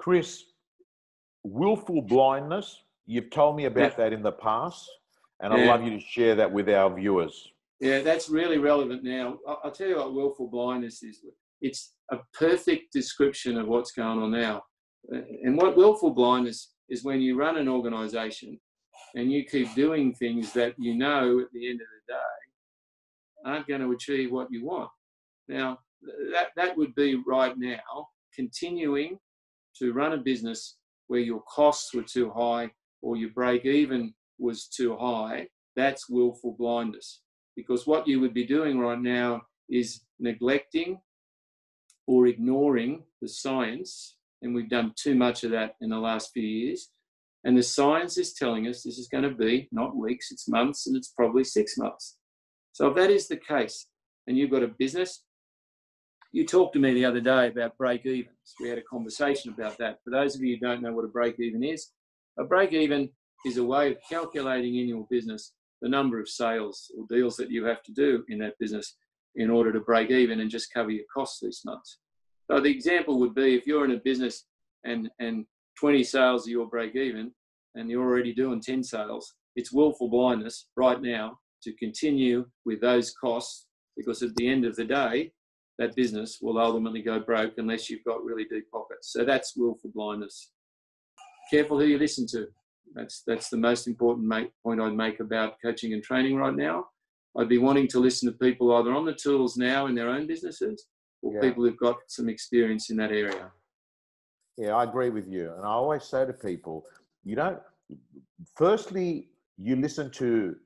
Chris, willful blindness, you've told me about yeah. that in the past, and yeah. I'd love you to share that with our viewers. Yeah, that's really relevant now. I'll tell you what willful blindness is. It's a perfect description of what's going on now. And what willful blindness is when you run an organization and you keep doing things that you know at the end of the day aren't going to achieve what you want. Now, that, that would be right now continuing to run a business where your costs were too high or your break even was too high. That's willful blindness. Because what you would be doing right now is neglecting or ignoring the science. And we've done too much of that in the last few years. And the science is telling us this is going to be not weeks, it's months, and it's probably six months. So if that is the case, and you've got a business, you talked to me the other day about break evens. We had a conversation about that. For those of you who don't know what a break even is, a break even is a way of calculating in your business the number of sales or deals that you have to do in that business in order to break even and just cover your costs this month. So the example would be if you're in a business and, and 20 sales are your break even and you're already doing 10 sales, it's willful blindness right now to continue with those costs because at the end of the day, that business will ultimately go broke unless you've got really deep pockets. So that's willful blindness. Careful who you listen to. That's that's the most important make, point I'd make about coaching and training right now. I'd be wanting to listen to people either on the tools now in their own businesses or yeah. people who've got some experience in that area. Yeah, I agree with you. And I always say to people, you don't, firstly, you listen to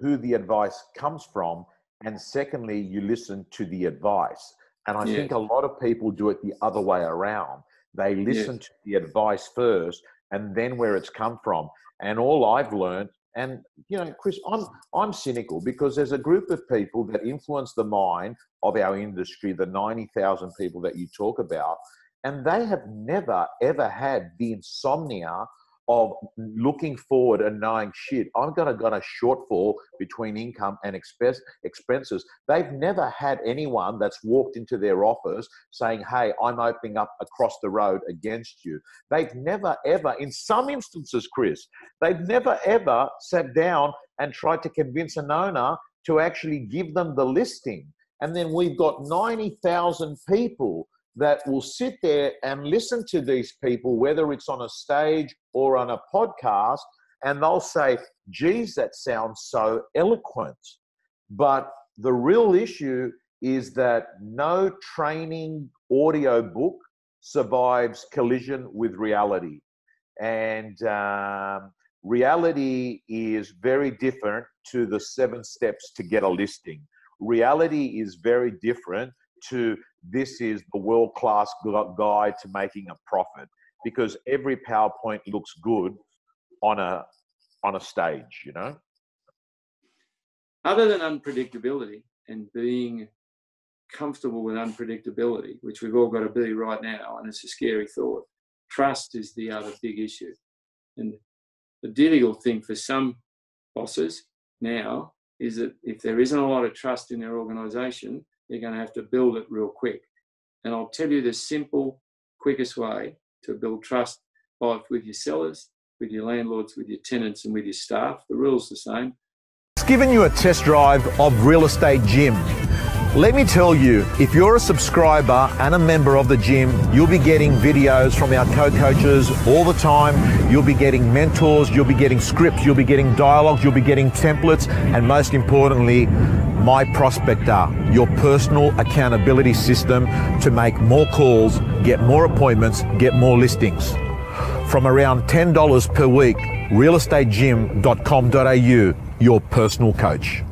who the advice comes from. And secondly, you listen to the advice. And I yeah. think a lot of people do it the other way around. They listen to the advice first and then where it's come from. And all I've learned, and you know, Chris, I'm I'm cynical because there's a group of people that influence the mind of our industry, the 90,000 people that you talk about, and they have never ever had the insomnia of looking forward and knowing shit i'm going to got a shortfall between income and expense, expenses. They've never had anyone that's walked into their office saying hey i'm opening up across the road against you. They've never ever in some instances chris they've never ever sat down and tried to convince an owner to actually give them the listing. And then we've got 90,000 people that will sit there and listen to these people, whether it's on a stage or on a podcast, and they'll say, geez, that sounds so eloquent. But the real issue is that no training audio book survives collision with reality. And um, reality is very different to the seven steps to get a listing. Reality is very different to this is the world class guide to making a profit because every PowerPoint looks good on a on a stage, you know. Other than unpredictability and being comfortable with unpredictability, which we've all got to be right now, and it's a scary thought. Trust is the other big issue. And the difficult thing for some bosses now is that if there isn't a lot of trust in their organization, you're going to have to build it real quick. And I'll tell you the simple, quickest way to build trust both with your sellers, with your landlords, with your tenants, and with your staff. The rule's the same. It's given you a test drive of Real Estate Gym. Let me tell you, if you're a subscriber and a member of the gym, you'll be getting videos from our co-coaches all the time. You'll be getting mentors, you'll be getting scripts, you'll be getting dialogues, you'll be getting templates, and most importantly, my Prospector, your personal accountability system to make more calls, get more appointments, get more listings. From around $10 per week, realestategym.com.au, your personal coach.